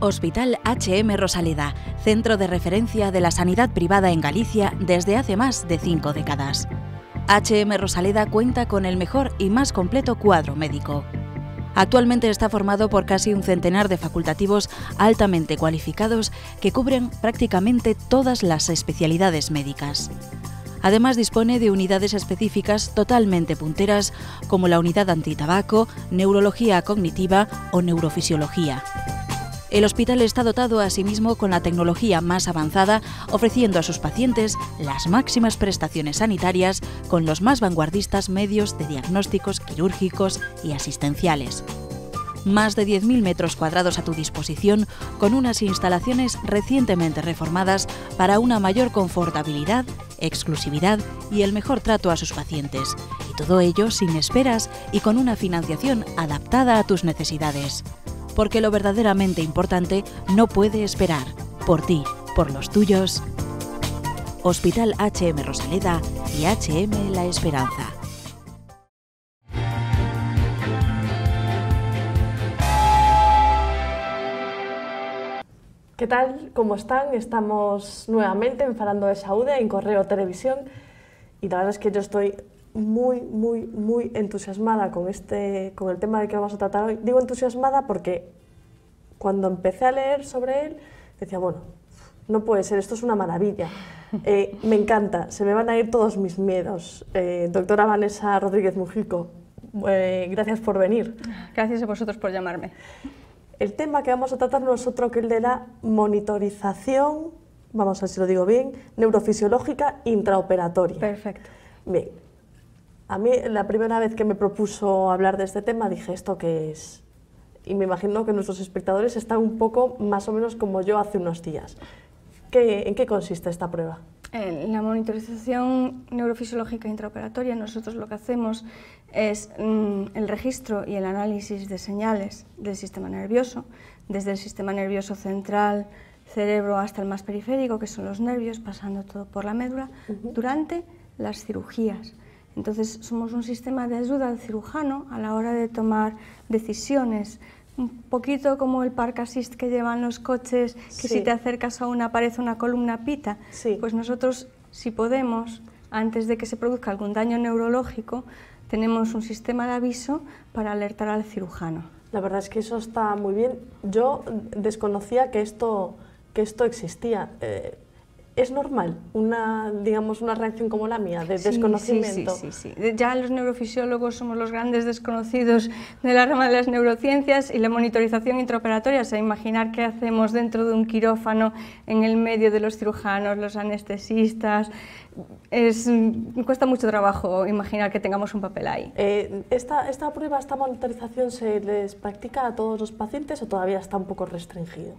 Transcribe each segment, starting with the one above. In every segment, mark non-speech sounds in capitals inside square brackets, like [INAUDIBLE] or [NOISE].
Hospital HM Rosaleda, centro de referencia de la sanidad privada en Galicia desde hace más de cinco décadas. HM Rosaleda cuenta con el mejor y más completo cuadro médico. Actualmente está formado por casi un centenar de facultativos altamente cualificados que cubren prácticamente todas las especialidades médicas. Además dispone de unidades específicas totalmente punteras como la unidad antitabaco, neurología cognitiva o neurofisiología. El hospital está dotado asimismo con la tecnología más avanzada, ofreciendo a sus pacientes las máximas prestaciones sanitarias con los más vanguardistas medios de diagnósticos quirúrgicos y asistenciales. Más de 10.000 metros cuadrados a tu disposición, con unas instalaciones recientemente reformadas para una mayor confortabilidad, exclusividad y el mejor trato a sus pacientes. Y todo ello sin esperas y con una financiación adaptada a tus necesidades porque lo verdaderamente importante no puede esperar. Por ti, por los tuyos. Hospital HM Rosaleda y HM La Esperanza. ¿Qué tal? ¿Cómo están? Estamos nuevamente en Falando de Saúde en Correo Televisión y la verdad es que yo estoy muy, muy, muy entusiasmada con, este, con el tema de que vamos a tratar hoy. Digo entusiasmada porque cuando empecé a leer sobre él, decía, bueno, no puede ser, esto es una maravilla. [LAUGHS] Eh, me encanta, se me van a ir todos mis miedos. Eh, doctora Vanessa Rodríguez Mujico, eh, gracias por venir. Gracias a vosotros por llamarme. El tema que vamos a tratar no es otro que el de la monitorización, vamos a ver si lo digo bien, neurofisiológica intraoperatoria. Perfecto. Bien, a mí la primera vez que me propuso hablar de este tema dije, ¿esto qué es? Y me imagino que nuestros espectadores están un poco más o menos como yo hace unos días. ¿En qué consiste esta prueba? En la monitorización neurofisiológica intraoperatoria nosotros lo que hacemos es mm, el registro y el análisis de señales del sistema nervioso, desde el sistema nervioso central, cerebro hasta el más periférico, que son los nervios, pasando todo por la médula, durante las cirugías. Entonces, somos un sistema de ayuda al cirujano a la hora de tomar decisiones, un poquito como el park assist que llevan los coches, que si te acercas a una pared una columna pita. Pues nosotros, si podemos, antes de que se produzca algún daño neurológico, tenemos un sistema de aviso para alertar al cirujano. La verdad es que eso está muy bien. Yo desconocía que esto, que esto existía. Eh, ¿Es normal una, digamos, una reacción como la mía, de desconocimiento? Sí, sí, sí, Ya los neurofisiólogos somos los grandes desconocidos de la rama de las neurociencias y la monitorización intraoperatoria, o sea, imaginar qué hacemos dentro de un quirófano en el medio de los cirujanos, los anestesistas, es, cuesta mucho trabajo imaginar que tengamos un papel ahí. Eh, esta, ¿Esta prueba, esta monitorización se les practica a todos los pacientes o todavía está un poco restringido?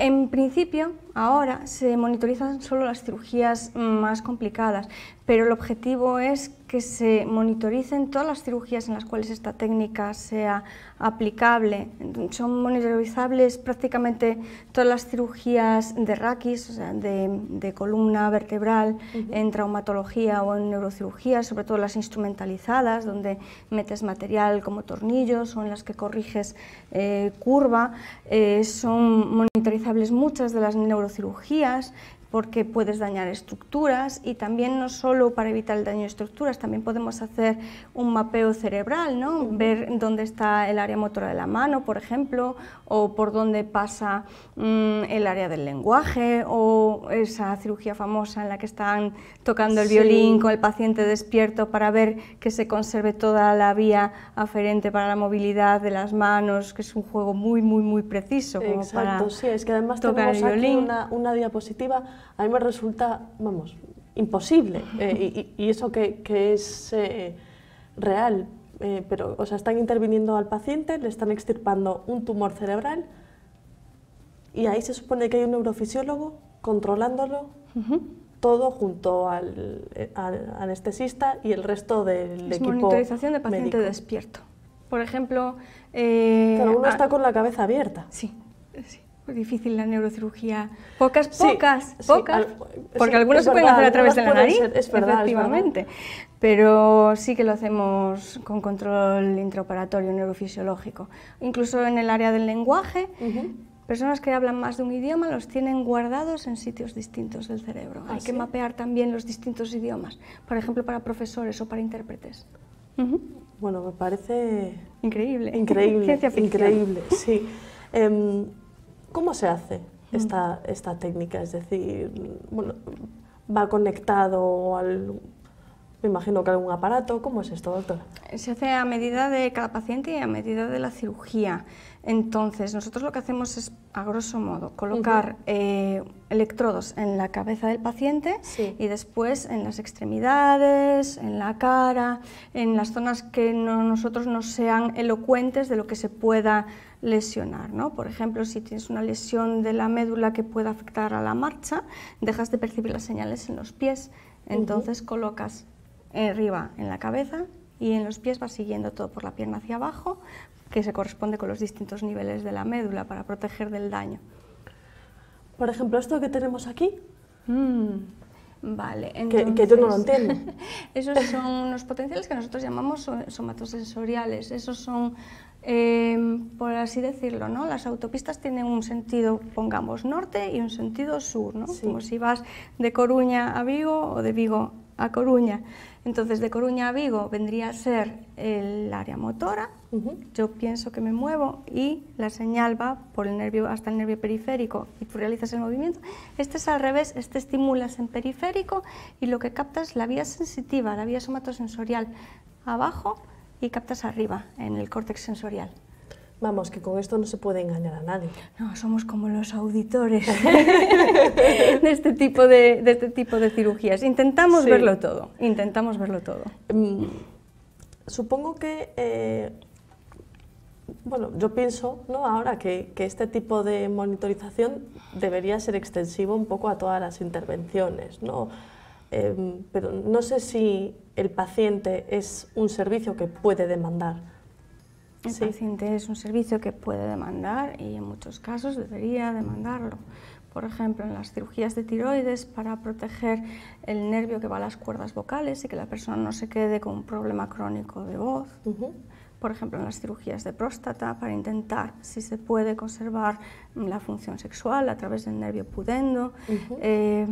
En principio, ahora se monitorizan solo las cirugías más complicadas, pero el objetivo es que se monitoricen todas las cirugías en las cuales esta técnica sea aplicable. Son monitorizables prácticamente todas las cirugías de raquis, o sea, de, columna vertebral, en traumatología o en neurocirugía, sobre todo las instrumentalizadas, donde metes material como tornillos o en las que corriges eh, curva. Eh, son monitorizables muchas de las neurocirugías, porque puedes dañar estructuras y también no solo para evitar el daño de estructuras, también podemos hacer un mapeo cerebral, ¿no? ver dónde está el área motora de la mano, por ejemplo, o por dónde pasa mm, el área del lenguaje, o esa cirugía famosa en la que están tocando el violín con el paciente despierto para ver que se conserve toda la vía aferente para la movilidad de las manos, que es un juego muy, muy, muy preciso como Exacto, sí, es que además tenemos aquí una, una diapositiva a mí me resulta, vamos, imposible. Eh, y, eso que, es eh, real, eh, pero, o sea, están interviniendo al paciente, le están extirpando un tumor cerebral y ahí se supone que hay un neurofisiólogo controlándolo todo junto al, anestesista y el resto del es equipo monitorización de paciente despierto. Por ejemplo... Cada uno está con la cabeza abierta. Sí, sí difícil la neurocirugía. Pocas, pocas, pocas, porque algunos se pueden hacer a través de la nariz, es verdad, efectivamente. pero sí que lo hacemos con control intraoperatorio neurofisiológico. Incluso en el área del lenguaje, Personas que hablan más de un idioma los tienen guardados en sitios distintos del cerebro. ¿Ah, Hay que sí? mapear también los distintos idiomas, por ejemplo, para profesores o para intérpretes. Bueno, me parece Increíble. increíble, [LAUGHS] Ciencia ficción. increíble, sí. [LAUGHS] ¿Cómo se hace esta, esta técnica? Es decir, bueno, ¿va conectado al, me imagino que algún aparato? ¿Cómo es esto, doctora? Se hace a medida de cada paciente y a medida de la cirugía. Entonces, nosotros lo que hacemos es, a grosso modo, colocar eh, electrodos en la cabeza del paciente Sí. y después en las extremidades, en la cara, en las zonas que no- nosotros no sean elocuentes de lo que se pueda lesionar. ¿no? Por ejemplo, si tienes una lesión de la médula que pueda afectar a la marcha, dejas de percibir las señales en los pies. Entonces colocas arriba en la cabeza y en los pies vas siguiendo todo por la pierna hacia abajo, que se corresponde con los distintos niveles de la médula para proteger del daño. Por ejemplo, esto que tenemos aquí, Mm, Vale, que, que yo no lo entonces- entiendo. [LAUGHS] Esos son unos potenciales que nosotros llamamos so- somatosensoriales. Esos son, eh, por así decirlo, ¿no? Las autopistas tienen un sentido, pongamos, norte y un sentido sur, ¿no? Sí. Como si vas de Coruña a Vigo o de Vigo a Coruña. Entonces, de Coruña a Vigo vendría a ser el área motora. Yo pienso que me muevo y la señal va por el nervio hasta el nervio periférico y tú realizas el movimiento. Este es al revés, este estimulas en periférico y lo que captas la vía sensitiva, la vía somatosensorial abajo y captas arriba en el córtex sensorial. Vamos, que con esto no se puede engañar a nadie. No, somos como los auditores [LAUGHS] de este tipo de, de este tipo de cirugías. Intentamos Sí. verlo todo, intentamos verlo todo. Mm, Supongo que, eh, bueno, yo pienso ¿no? ahora que, que este tipo de monitorización debería ser extensivo un poco a todas las intervenciones, ¿no? Em, pero no sé si el paciente es un servicio que puede demandar. El Sí. paciente es un servicio que puede demandar y en muchos casos debería demandarlo. Por ejemplo, en las cirugías de tiroides para proteger el nervio que va a las cuerdas vocales y que la persona no se quede con un problema crónico de voz. Ujú. Por ejemplo, en las cirugías de próstata para intentar si se puede conservar la función sexual a través del nervio pudendo. Ujú. Eh,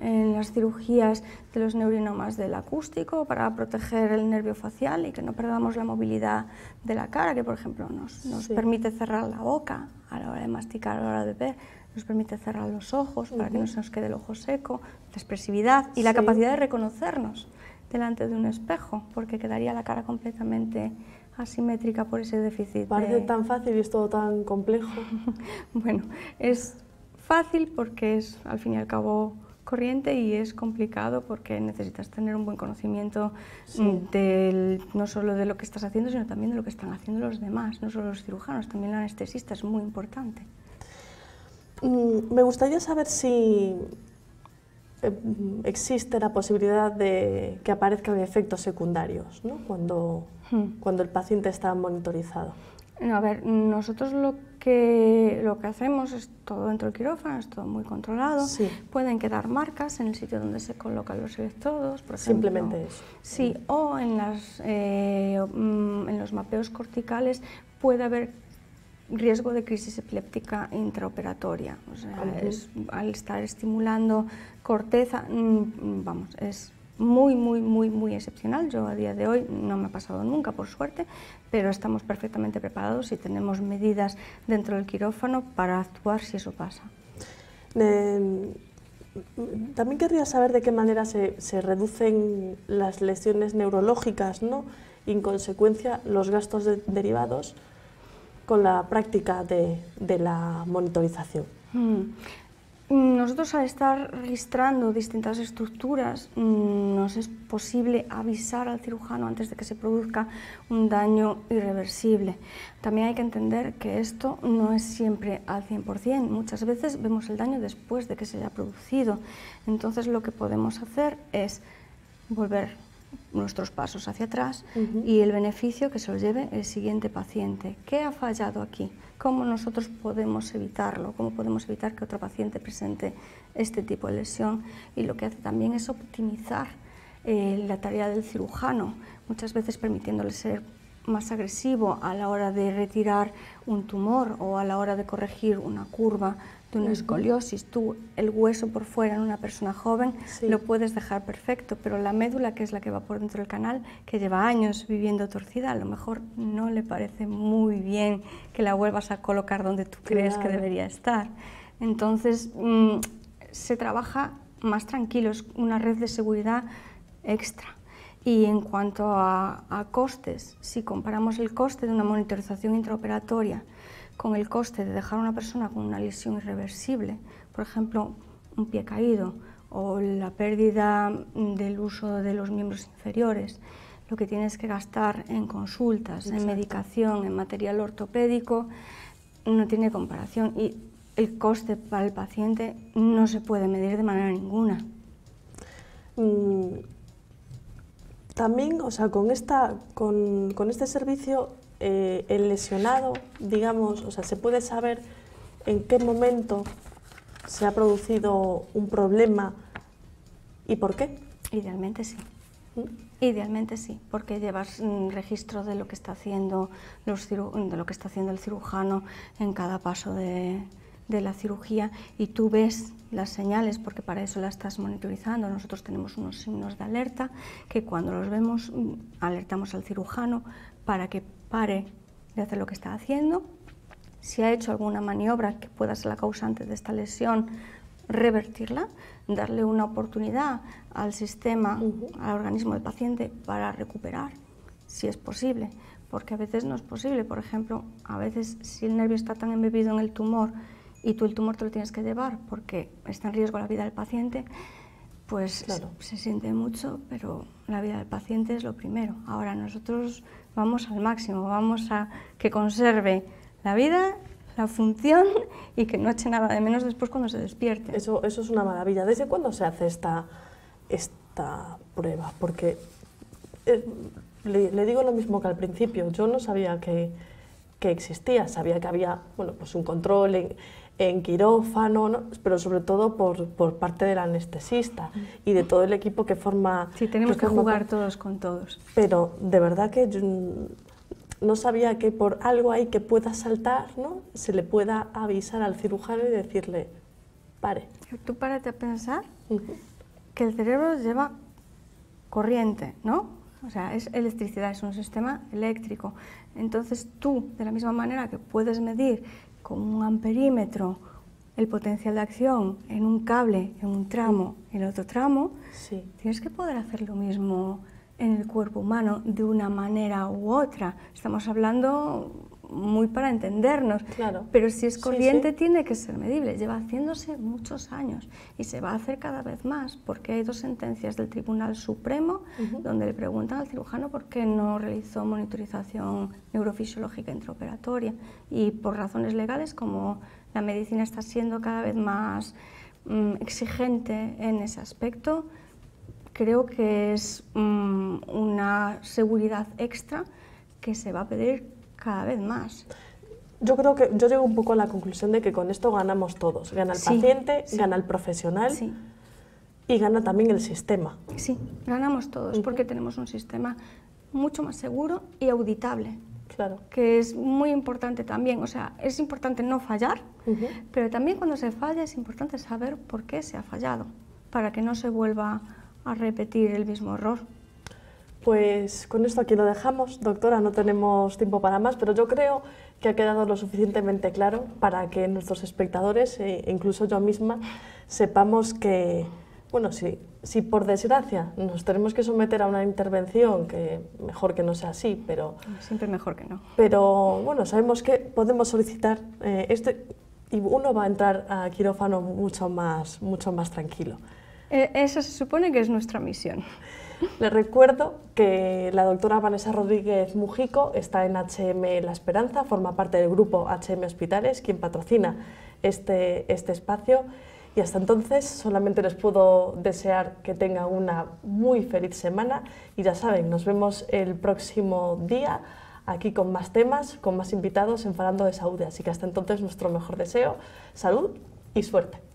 en las cirugías de los neurinomas del acústico para proteger el nervio facial y que no perdamos la movilidad de la cara, que por ejemplo nos, nos Sí. permite cerrar la boca a la hora de masticar, a la hora de ver, nos permite cerrar los ojos para que no se nos quede el ojo seco, la expresividad y la Sí. capacidad de reconocernos delante de un espejo, porque quedaría la cara completamente asimétrica por ese déficit. Parece de- tan fácil y es todo tan complejo. [LAUGHS] bueno, es fácil porque es al fin y al cabo corriente y es complicado porque necesitas tener un buen conocimiento Sí. mm, del- no solo de lo que estás haciendo, sino también de lo que están haciendo los demás, no solo los cirujanos, también el anestesista es muy importante. Mm, Me gustaría saber si eh, existe la posibilidad de que aparezcan efectos secundarios ¿no? cuando, Hmm. cuando el paciente está monitorizado. No, a ver, nosotros lo que, lo que hacemos es todo dentro del quirófano, es todo muy controlado. Sí. Pueden quedar marcas en el sitio donde se colocan los electrodos, por ejemplo. Simplemente eso. Sí, o en, las, eh, mm, en los mapeos corticales puede haber riesgo de crisis epiléptica intraoperatoria. O sea, es- al estar estimulando corteza, mm, vamos, es muy, muy, muy, muy excepcional. Yo a día de hoy no me ha pasado nunca, por suerte, pero estamos perfectamente preparados y tenemos medidas dentro del quirófano para actuar si eso pasa. Eh, mm, también querría saber de qué manera se, se reducen las lesiones neurológicas ¿no? y en consecuencia los gastos de- derivados con la práctica de, de la monitorización. Mm. Nosotros al estar registrando distintas estructuras, mm, nos es posible avisar al cirujano antes de que se produzca un daño irreversible. También hay que entender que esto no es siempre al 100%. Muchas veces vemos el daño después de que se haya producido. Entonces lo que podemos hacer es volver nuestros pasos hacia atrás y el beneficio que se lo lleve el siguiente paciente. ¿Qué ha fallado aquí? ¿Cómo nosotros podemos evitarlo? ¿Cómo podemos evitar que otro paciente presente este tipo de lesión? Y lo que hace también es optimizar eh, la tarea del cirujano, muchas veces permitiéndole ser más agresivo a la hora de retirar un tumor o a la hora de corregir una curva de una escoliosis. Tú el hueso por fuera en una persona joven lo puedes dejar perfecto, pero la médula, que es la que va por dentro del canal, que lleva años viviendo torcida, a lo mejor no le parece muy bien que la vuelvas a colocar donde tú crees que debería estar. Entonces mm, se trabaja más tranquilo, es una red de seguridad extra. Y en cuanto a, a costes, si comparamos el coste de una monitorización intraoperatoria con el coste de dejar a una persona con una lesión irreversible, por ejemplo, un pie caído o la pérdida del uso de los miembros inferiores, lo que tienes que gastar en consultas, en medicación, en material ortopédico, no tiene comparación y el coste para el paciente no se puede medir de manera ninguna. Mm, también, o sea, con, esta, con, con este servicio eh, el lesionado, digamos, o sea, se puede saber en qué momento se ha producido un problema y por qué. Idealmente sí. ¿Mm? Idealmente sí, porque llevas un registro de lo que está haciendo los de lo que está haciendo el cirujano en cada paso de, de la cirugía y tú ves las señales porque para eso la estás monitorizando. Nosotros tenemos unos signos de alerta que cuando los vemos mm, alertamos al cirujano para que pare de hacer lo que está haciendo, si ha hecho alguna maniobra que pueda ser la causante de esta lesión, revertirla, darle una oportunidad al sistema, al organismo del paciente para recuperar, si es posible, porque a veces no es posible. Por ejemplo, a veces si el nervio está tan embebido en el tumor y tú el tumor te lo tienes que llevar porque está en riesgo la vida del paciente, pues se siente mucho, pero la vida del paciente es lo primero. Ahora nosotros vamos al máximo, vamos a que conserve la vida, la función y que no eche nada de menos después cuando se despierte. Eso, eso es una maravilla. ¿Desde cuándo se hace esta, esta prueba? Porque eh, le, digo lo mismo que al principio, yo no sabía que, que existía, sabía que había bueno, pues un control en, en quirófano, pero sobre todo por, por, parte del anestesista y de todo el equipo que forma... Sí, tenemos que, jugar todos con todos. Pero de verdad que yo no sabía que por algo ahí que pueda saltar, ¿no? se le pueda avisar al cirujano y decirle, pare. Tú párate a pensar que el cerebro lleva corriente, ¿no? O sea, es electricidad, es un sistema eléctrico. Entonces tú, de la misma manera que puedes medir con un amperímetro el potencial de acción en un cable, en un tramo, en otro tramo, tienes que poder hacer lo mismo en el cuerpo humano de una manera u otra. Estamos hablando muy para entendernos. Claro. Pero si es corriente tiene que ser medible. Lleva haciéndose muchos años y se va a hacer cada vez más porque hay dos sentencias del Tribunal Supremo donde le preguntan al cirujano por qué no realizó monitorización neurofisiológica intraoperatoria y por razones legales como la medicina está siendo cada vez más mm, exigente en ese aspecto, creo que es mm, una seguridad extra que se va a pedir cada vez más. Yo creo que yo llego un poco a la conclusión de que con esto ganamos todos. Gana el paciente, gana el profesional y gana también el sistema. Sí, ganamos todos porque tenemos un sistema mucho más seguro y auditable. Claro. Que es muy importante también. O sea, es importante no fallar, pero también cuando se falla es importante saber por qué se ha fallado, para que no se vuelva a repetir el mismo error. Pues con esto aquí lo dejamos, doctora, no tenemos tiempo para más, pero yo creo que ha quedado lo suficientemente claro para que nuestros espectadores, e incluso yo misma, sepamos que, bueno, si, si por desgracia nos tenemos que someter a una intervención, que mejor que no sea así, pero... Siempre mejor que no. Pero bueno, sabemos que podemos solicitar eh, este y uno va a entrar a quirófano mucho más, mucho más tranquilo. Eh, eso se supone que es nuestra misión. Les recuerdo que la doctora Vanessa Rodríguez Mujico está en HM La Esperanza, forma parte del grupo HM Hospitales, quien patrocina este, este espacio. Y hasta entonces solamente les puedo desear que tengan una muy feliz semana y ya saben, nos vemos el próximo día aquí con más temas, con más invitados en Falando de Salud. Así que hasta entonces nuestro mejor deseo, salud y suerte.